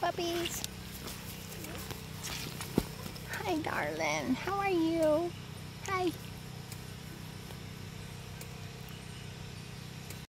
puppies. Hi, darling. How are you? Hi.